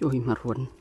Uy, marrón.